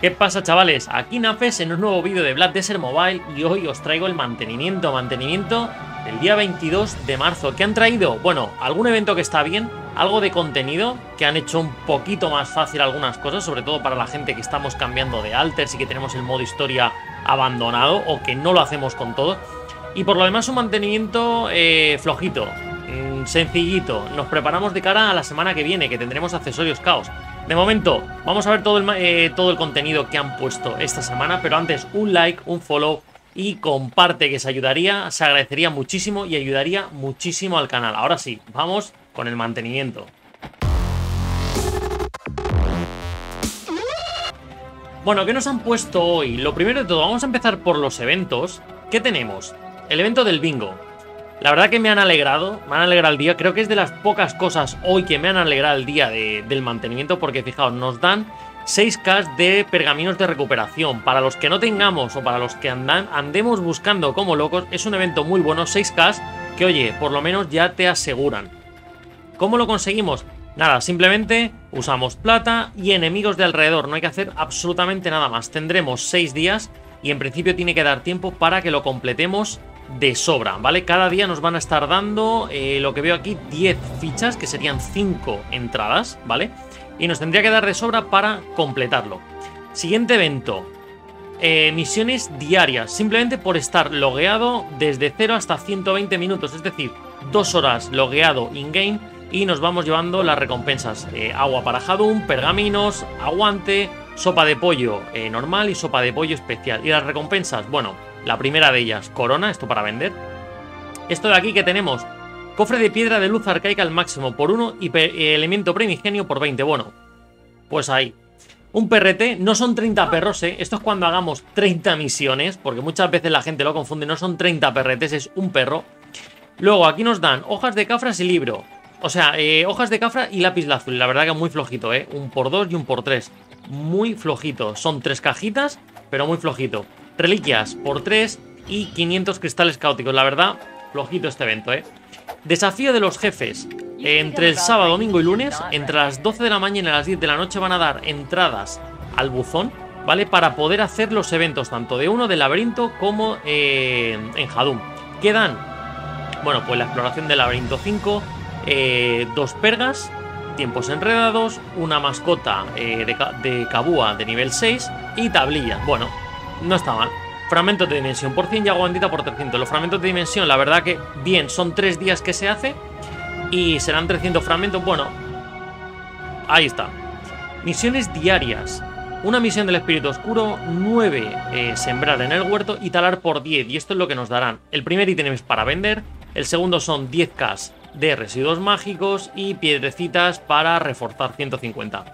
¿Qué pasa chavales? Aquí Nafes en un nuevo vídeo de Black Desert Mobile y hoy os traigo el mantenimiento, mantenimiento del día 22 de marzo. ¿Qué han traído? Bueno, algún evento que está bien, algo de contenido que han hecho un poquito más fácil algunas cosas, sobre todo para la gente que estamos cambiando de alters y que tenemos el modo historia abandonado o que no lo hacemos con todo. Y por lo demás un mantenimiento eh, flojito, mm, sencillito. Nos preparamos de cara a la semana que viene, que tendremos accesorios caos. De momento, vamos a ver todo el, eh, todo el contenido que han puesto esta semana, pero antes un like, un follow y comparte que se ayudaría, se agradecería muchísimo y ayudaría muchísimo al canal. Ahora sí, vamos con el mantenimiento. Bueno, ¿qué nos han puesto hoy? Lo primero de todo, vamos a empezar por los eventos. ¿Qué tenemos? El evento del bingo. La verdad que me han alegrado, me han alegrado el día. Creo que es de las pocas cosas hoy que me han alegrado el día del mantenimiento porque fijaos, nos dan 6K de pergaminos de recuperación. Para los que no tengamos o para los que andan, andemos buscando como locos, es un evento muy bueno, 6K, que oye, por lo menos ya te aseguran. ¿Cómo lo conseguimos? Nada, simplemente usamos plata y enemigos de alrededor, no hay que hacer absolutamente nada más. Tendremos 6 días y en principio tiene que dar tiempo para que lo completemos de sobra, ¿vale? Cada día nos van a estar dando, eh, lo que veo aquí, 10 fichas, que serían 5 entradas, ¿vale? Y nos tendría que dar de sobra para completarlo. Siguiente evento. Eh, misiones diarias, simplemente por estar logueado desde 0 hasta 120 minutos, es decir, 2 horas logueado in-game y nos vamos llevando las recompensas. Eh, agua para Hadum, pergaminos, aguante, sopa de pollo normal y sopa de pollo especial. Y las recompensas, bueno, la primera de ellas, corona, esto para vender. Esto de aquí que tenemos, cofre de piedra de luz arcaica al máximo por 1 y elemento primigenio por 20. Bueno, pues ahí. Un PRT, no son 30 perros, ¿eh? Esto es cuando hagamos 30 misiones, porque muchas veces la gente lo confunde, no son 30 perretes, es un perro. Luego aquí nos dan hojas de cafras y libro. O sea, eh, hojas de cafra y lápiz azul. La verdad que muy flojito, ¿eh? Un por dos y un por tres. Muy flojito. Son tres cajitas, pero muy flojito reliquias por 3 y 500 cristales caóticos. La verdad, flojito este evento, ¿eh? Desafío de los jefes. Entre el sábado, domingo y lunes, entre las 12 de la mañana y las 10 de la noche van a dar entradas al buzón, ¿vale? Para poder hacer los eventos, tanto de uno del laberinto como eh, en Hadum. Quedan, bueno, pues la exploración del laberinto 5, eh, dos pergas, tiempos enredados, una mascota eh, de, de de nivel 6 y tablillas. Bueno, no está mal. Fragmentos de dimensión por 100 y agua bendita por 300. Los fragmentos de dimensión, la verdad que bien, son 3 días que se hace y serán 300 fragmentos. Bueno, ahí está. Misiones diarias. Una misión del espíritu oscuro, 9 eh, sembrar en el huerto y talar por 10. Y esto es lo que nos darán. El primer ítem es para vender. El segundo son 10k de residuos mágicos y piedrecitas para reforzar 150.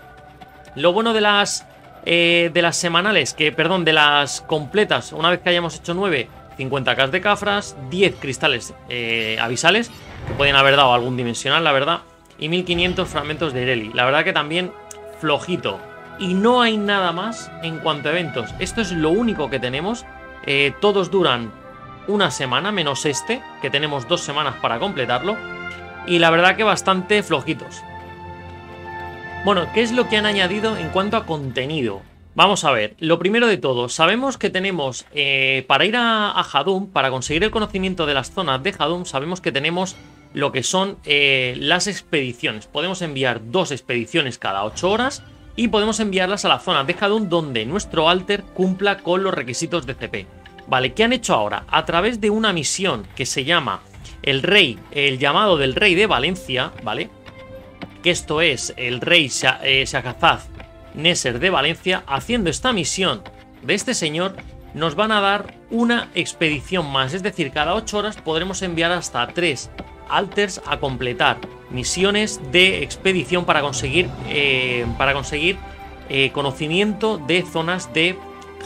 Lo bueno de las eh, de las semanales, que perdón, de las completas, una vez que hayamos hecho 9, 50k de cafras, 10 cristales eh, avisales, que pueden haber dado algún dimensional, la verdad, y 1500 fragmentos de Ireli. La verdad que también flojito. Y no hay nada más en cuanto a eventos. Esto es lo único que tenemos. Eh, todos duran una semana, menos este, que tenemos dos semanas para completarlo. Y la verdad que bastante flojitos. Bueno, ¿qué es lo que han añadido en cuanto a contenido? Vamos a ver, lo primero de todo, sabemos que tenemos, eh, para ir a, Hadum, para conseguir el conocimiento de las zonas de Hadum, sabemos que tenemos lo que son eh, las expediciones. Podemos enviar dos expediciones cada 8 horas y podemos enviarlas a la zona de Hadum donde nuestro alter cumpla con los requisitos de CP. Vale, ¿qué han hecho ahora? A través de una misión que se llama el rey, el llamado del rey de Valencia, ¿vale? Que esto es el rey eh, Neser de Valencia, haciendo esta misión de este señor, nos van a dar una expedición más. Es decir, cada 8 horas podremos enviar hasta 3 alters a completar misiones de expedición para conseguir, eh, para conseguir eh, conocimiento de zonas de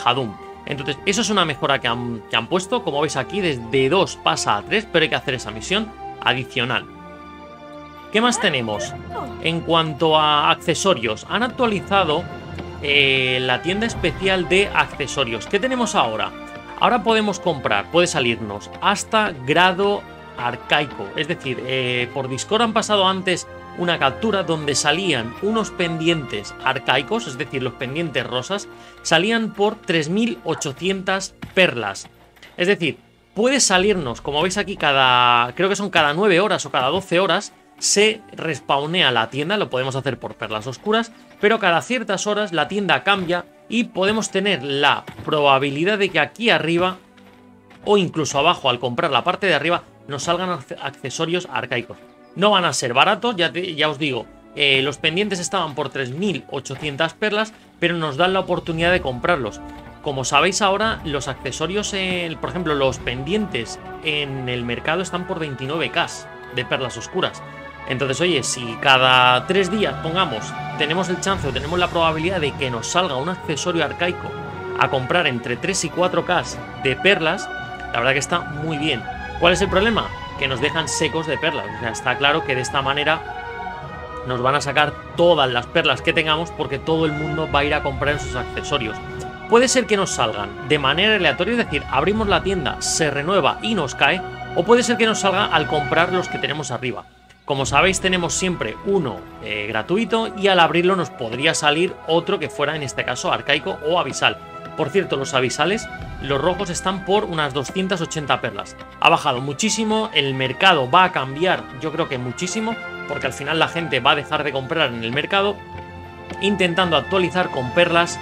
Hadum. Entonces, eso es una mejora que han, que han puesto. Como veis aquí, desde 2 pasa a 3, pero hay que hacer esa misión adicional. ¿Qué más tenemos? En cuanto a accesorios, han actualizado eh, la tienda especial de accesorios. ¿Qué tenemos ahora? Ahora podemos comprar, puede salirnos hasta grado arcaico. Es decir, eh, por Discord han pasado antes una captura donde salían unos pendientes arcaicos, es decir, los pendientes rosas, salían por 3.800 perlas. Es decir, puede salirnos, como veis aquí, cada. Creo que son cada 9 horas o cada 12 horas. Se respawnea la tienda, lo podemos hacer por perlas oscuras, pero cada ciertas horas la tienda cambia y podemos tener la probabilidad de que aquí arriba o incluso abajo al comprar la parte de arriba nos salgan accesorios arcaicos. No van a ser baratos, ya, ya os digo, eh, los pendientes estaban por 3.800 perlas, pero nos dan la oportunidad de comprarlos. Como sabéis ahora, los accesorios, por ejemplo, los pendientes en el mercado están por 29k de perlas oscuras. Entonces, oye, si cada tres días, pongamos, tenemos el chance o tenemos la probabilidad de que nos salga un accesorio arcaico a comprar entre 3 y 4k de perlas, la verdad que está muy bien. ¿Cuál es el problema? Que nos dejan secos de perlas. O sea, está claro que de esta manera nos van a sacar todas las perlas que tengamos porque todo el mundo va a ir a comprar esos accesorios. Puede ser que nos salgan de manera aleatoria, es decir, abrimos la tienda, se renueva y nos cae, o puede ser que nos salga al comprar los que tenemos arriba. Como sabéis, tenemos siempre uno eh, gratuito y al abrirlo nos podría salir otro que fuera en este caso arcaico o avisal. Por cierto, los avisales, los rojos están por unas 280 perlas. Ha bajado muchísimo, el mercado va a cambiar, yo creo que muchísimo, porque al final la gente va a dejar de comprar en el mercado, intentando actualizar con perlas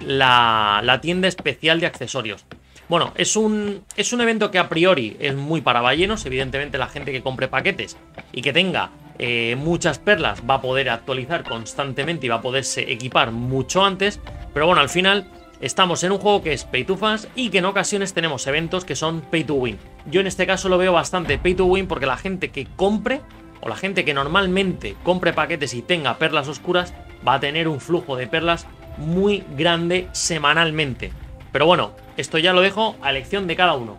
la, tienda especial de accesorios. Bueno, es un, es un evento que a priori es muy para ballenos. Evidentemente, la gente que compre paquetes y que tenga eh, muchas perlas va a poder actualizar constantemente y va a poderse equipar mucho antes. Pero bueno, al final estamos en un juego que es pay to fans y que en ocasiones tenemos eventos que son pay to win. Yo en este caso lo veo bastante pay to win porque la gente que compre o la gente que normalmente compre paquetes y tenga perlas oscuras va a tener un flujo de perlas muy grande semanalmente. Pero bueno, esto ya lo dejo a elección de cada uno.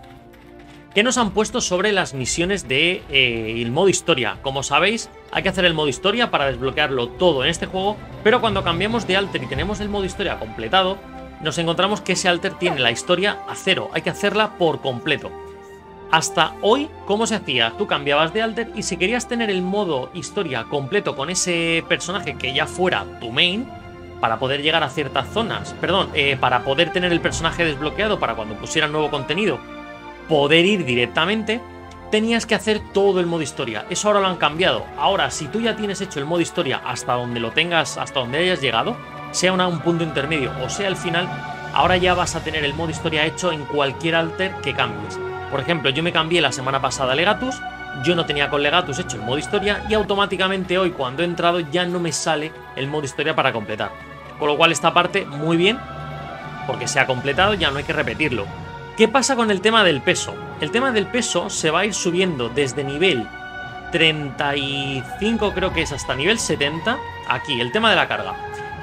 ¿Qué nos han puesto sobre las misiones de eh, el modo historia? Como sabéis, hay que hacer el modo historia para desbloquearlo todo en este juego, pero cuando cambiamos de alter y tenemos el modo historia completado, nos encontramos que ese alter tiene la historia a cero, hay que hacerla por completo. Hasta hoy, ¿cómo se hacía? Tú cambiabas de alter y si querías tener el modo historia completo con ese personaje que ya fuera tu main, para poder llegar a ciertas zonas, perdón, eh, para poder tener el personaje desbloqueado para cuando pusieran nuevo contenido, poder ir directamente, tenías que hacer todo el modo historia. Eso ahora lo han cambiado. Ahora, si tú ya tienes hecho el modo historia hasta donde lo tengas, hasta donde hayas llegado, sea un punto intermedio o sea el final, ahora ya vas a tener el modo historia hecho en cualquier alter que cambies. Por ejemplo, yo me cambié la semana pasada a Legatus, yo no tenía con Legatus hecho el modo historia y automáticamente hoy cuando he entrado ya no me sale el modo historia para completar. Con lo cual esta parte muy bien, porque se ha completado, ya no hay que repetirlo. ¿Qué pasa con el tema del peso? El tema del peso se va a ir subiendo desde nivel 35 creo que es hasta nivel 70. Aquí, el tema de la carga.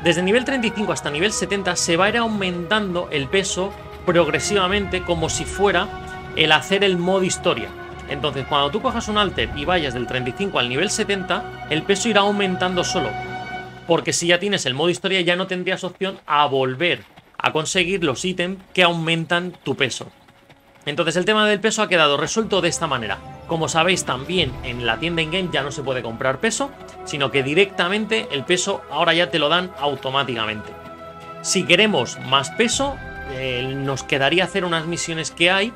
Desde nivel 35 hasta nivel 70 se va a ir aumentando el peso progresivamente como si fuera el hacer el modo historia. Entonces, cuando tú cojas un alter y vayas del 35 al nivel 70, el peso irá aumentando solo. Porque si ya tienes el modo historia, ya no tendrías opción a volver a conseguir los ítems que aumentan tu peso. Entonces el tema del peso ha quedado resuelto de esta manera. Como sabéis también en la tienda in-game ya no se puede comprar peso, sino que directamente el peso ahora ya te lo dan automáticamente. Si queremos más peso, eh, nos quedaría hacer unas misiones que hay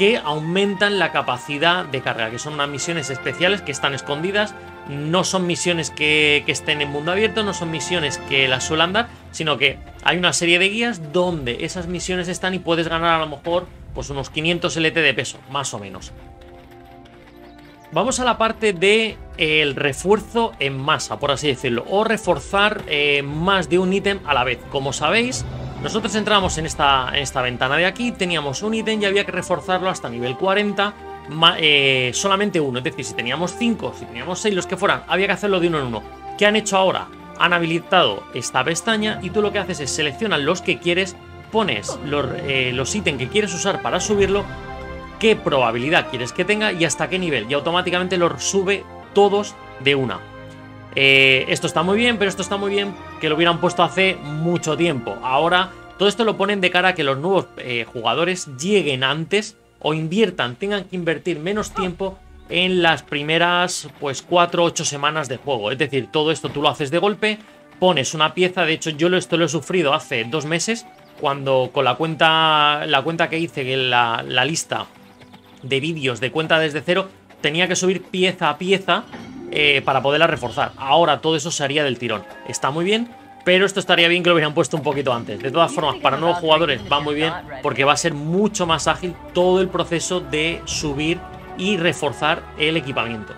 que aumentan la capacidad de carga, que son unas misiones especiales que están escondidas, no son misiones que, estén en mundo abierto, no son misiones que las suelan dar, sino que hay una serie de guías donde esas misiones están y puedes ganar a lo mejor pues unos 500 LT de peso, más o menos. Vamos a la parte de el refuerzo en masa, por así decirlo, o reforzar eh, más de un ítem a la vez. Como sabéis, nosotros entramos en esta, en esta ventana de aquí, teníamos un ítem y había que reforzarlo hasta nivel 40, eh, solamente uno. Es decir, si teníamos 5, si teníamos 6, los que fueran, había que hacerlo de uno en uno. ¿Qué han hecho ahora? Han habilitado esta pestaña y tú lo que haces es seleccionar los que quieres, pones los, eh, los ítems que quieres usar para subirlo, qué probabilidad quieres que tenga y hasta qué nivel. Y automáticamente los sube todos de una. Eh, esto está muy bien, pero esto está muy bien que lo hubieran puesto hace mucho tiempo. Ahora todo esto lo ponen de cara a que los nuevos eh, jugadores lleguen antes o inviertan, tengan que invertir menos tiempo en las primeras pues 4 8 semanas de juego. Es decir, todo esto tú lo haces de golpe, pones una pieza, de hecho yo esto lo he sufrido hace dos meses, cuando con la cuenta, la cuenta que hice, la, la lista de vídeos de cuenta desde cero, tenía que subir pieza a pieza eh, para poderla reforzar. Ahora todo eso se haría del tirón. Está muy bien, pero esto estaría bien que lo hubieran puesto un poquito antes. De todas formas, para nuevos jugadores va muy bien porque va a ser mucho más ágil todo el proceso de subir y reforzar el equipamiento.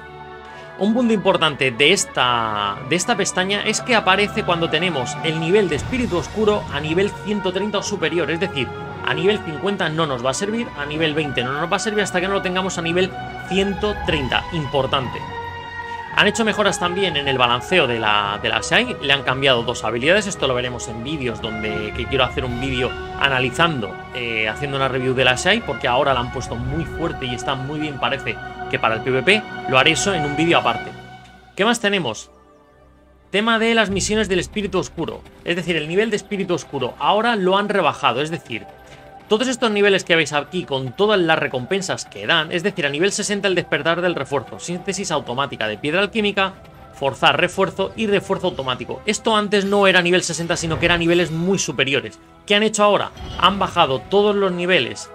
Un punto importante de esta, de esta pestaña es que aparece cuando tenemos el nivel de espíritu oscuro a nivel 130 o superior, es decir, a nivel 50 no nos va a servir, a nivel 20 no nos va a servir hasta que no lo tengamos a nivel 130, importante. Han hecho mejoras también en el balanceo de la, de la Shai, le han cambiado dos habilidades, esto lo veremos en vídeos donde que quiero hacer un vídeo analizando, eh, haciendo una review de la Shai, porque ahora la han puesto muy fuerte y está muy bien, parece que para el PvP, lo haré eso en un vídeo aparte. ¿Qué más tenemos? Tema de las misiones del espíritu oscuro, es decir, el nivel de espíritu oscuro, ahora lo han rebajado, es decir, todos estos niveles que veis aquí con todas las recompensas que dan, es decir, a nivel 60 el despertar del refuerzo, síntesis automática de piedra alquímica, forzar refuerzo y refuerzo automático. Esto antes no era nivel 60, sino que eran niveles muy superiores. ¿Qué han hecho ahora? Han bajado todos los niveles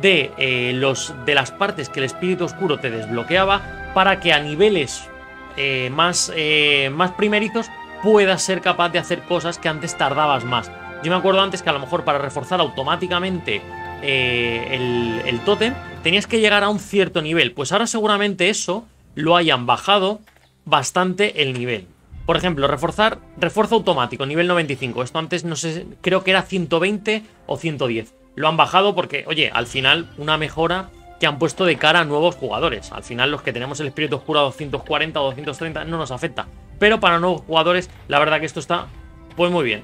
de, eh, los, de las partes que el espíritu oscuro te desbloqueaba para que a niveles eh, más, eh, más primerizos puedas ser capaz de hacer cosas que antes tardabas más. Yo me acuerdo antes que a lo mejor para reforzar automáticamente eh, el, el tótem tenías que llegar a un cierto nivel. Pues ahora seguramente eso lo hayan bajado bastante el nivel. Por ejemplo, reforzar refuerzo automático, nivel 95. Esto antes no sé, creo que era 120 o 110. Lo han bajado porque, oye, al final una mejora que han puesto de cara a nuevos jugadores. Al final los que tenemos el espíritu oscuro a 240 o 230 no nos afecta. Pero para nuevos jugadores, la verdad que esto está pues muy bien.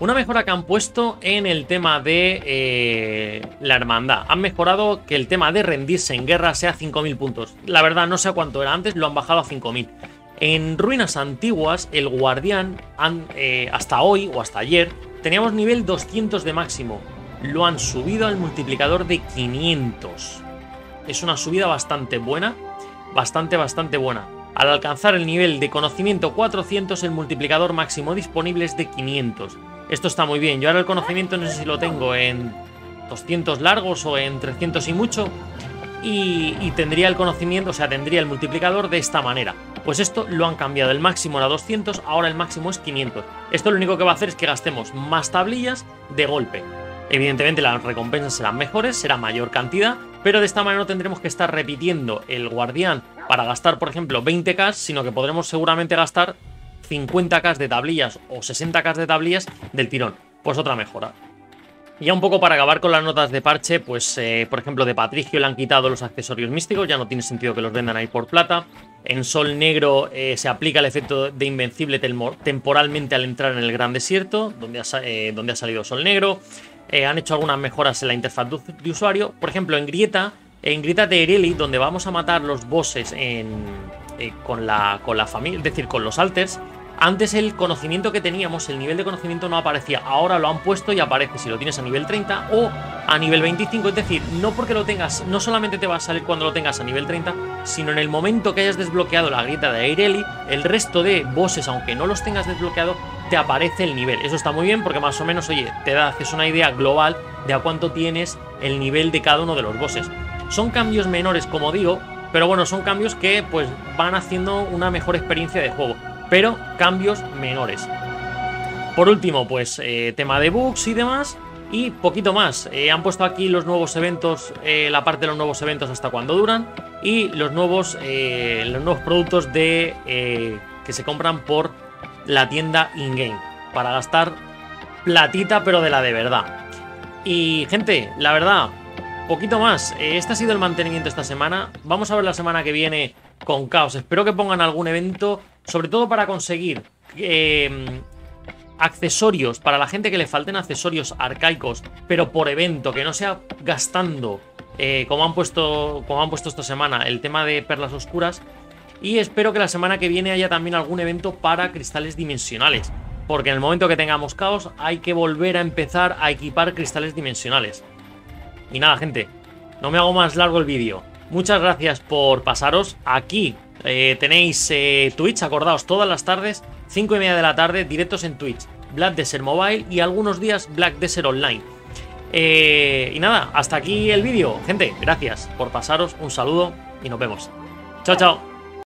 Una mejora que han puesto en el tema de eh, la hermandad. Han mejorado que el tema de rendirse en guerra sea 5.000 puntos. La verdad no sé cuánto era antes, lo han bajado a 5.000. En ruinas antiguas, el guardián, eh, hasta hoy o hasta ayer, teníamos nivel 200 de máximo. Lo han subido al multiplicador de 500. Es una subida bastante buena. Bastante, bastante buena. Al alcanzar el nivel de conocimiento 400, el multiplicador máximo disponible es de 500. Esto está muy bien. Yo ahora el conocimiento no sé si lo tengo en 200 largos o en 300 y mucho. Y, tendría el conocimiento, o sea, tendría el multiplicador de esta manera. Pues esto lo han cambiado. El máximo era 200, ahora el máximo es 500. Esto lo único que va a hacer es que gastemos más tablillas de golpe. Evidentemente las recompensas serán mejores, será mayor cantidad, pero de esta manera no tendremos que estar repitiendo el guardián para gastar, por ejemplo, 20k, sino que podremos seguramente gastar 50k de tablillas o 60k de tablillas del tirón. Pues otra mejora. Ya un poco para acabar con las notas de parche, pues eh, por ejemplo de Patricio le han quitado los accesorios místicos, ya no tiene sentido que los vendan ahí por plata. En Sol Negro eh, se aplica el efecto de Invencible temporalmente al entrar en el Gran Desierto, donde ha, eh, donde ha salido Sol Negro. han hecho algunas mejoras en la interfaz de usuario. Por ejemplo, en Grieta, en Grieta de Ereli, donde vamos a matar los bosses con, la, con la familia, es decir, con los alters, antes el conocimiento que teníamos, el nivel de conocimiento no aparecía. Ahora lo han puesto y aparece si lo tienes a nivel 30 o a nivel 25. Es decir, no porque lo tengas, no solamente te va a salir cuando lo tengas a nivel 30, sino en el momento que hayas desbloqueado la grieta de Aireli, el resto de bosses, aunque no los tengas desbloqueado, te aparece el nivel. Eso está muy bien porque más o menos, oye, te da una idea global de a cuánto tienes el nivel de cada uno de los bosses. Son cambios menores, como digo, pero bueno, son cambios que pues van haciendo una mejor experiencia de juego pero cambios menores. Por último, pues eh, tema de bugs y demás. Y poquito más. Eh, han puesto aquí los nuevos eventos, eh, la parte de los nuevos eventos hasta cuando duran. Y los nuevos, los nuevos productos de, que se compran por la tienda in-game. Para gastar platita, pero de la de verdad. Y gente, la verdad, poquito más. este ha sido el mantenimiento esta semana. Vamos a ver la semana que viene con caos. Espero que pongan algún evento sobre todo para conseguir em, accesorios, para la gente que le falten accesorios arcaicos, pero por evento, que no sea gastando, eh, como, han puesto, como han puesto esta semana, el tema de perlas oscuras. Y espero que la semana que viene haya también algún evento para cristales dimensionales. Porque en el momento que tengamos caos hay que volver a empezar a equipar cristales dimensionales. Y nada, gente, no me hago más largo el vídeo. Muchas gracias por pasaros. Aquí eh, tenéis eh, Twitch, acordaos, todas las tardes, 5 y media de la tarde, directos en Twitch. Black Desert Mobile y algunos días Black Desert Online. Eh, y nada, hasta aquí el vídeo. Gente, gracias por pasaros. Un saludo y nos vemos. Chao, chao.